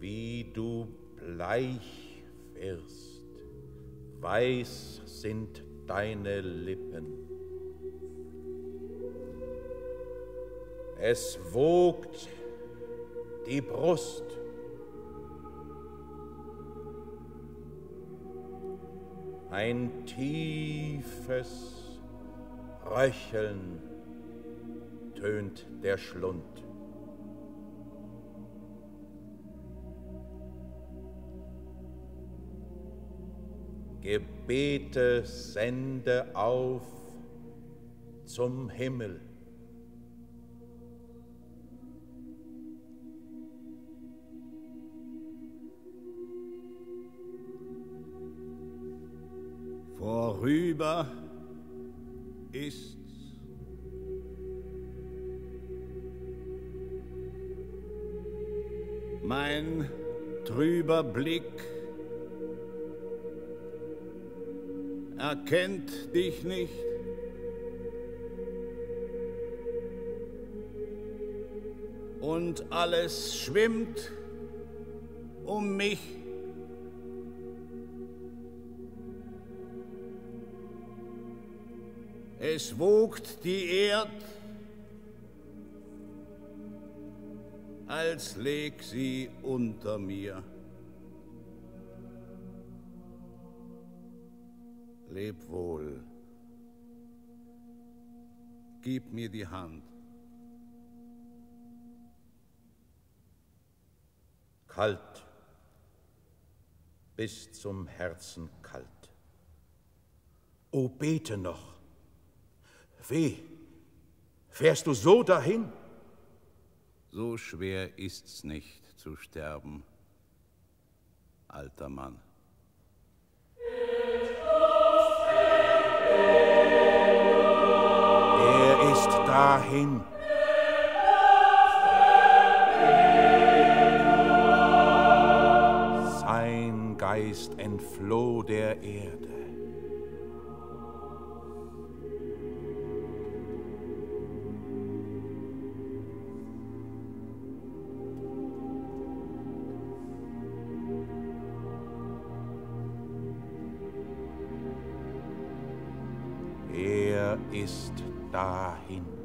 wie du bleich wirst, weiß sind deine Lippen. Es wogt die Brust. Ein tiefes Röcheln tönt der Schlund. Gebete sende auf zum Himmel. Vorüber ist's. Mein trüber Blick erkennt dich nicht. Und alles schwimmt um mich. Es wogt die Erd, als leg sie unter mir. Leb wohl. Gib mir die Hand. Kalt, bis zum Herzen kalt. O bete noch. Weh, fährst du so dahin? So schwer ist's nicht zu sterben, alter Mann. Dahin. Sein Geist entfloh der Erde. Er ist dahin.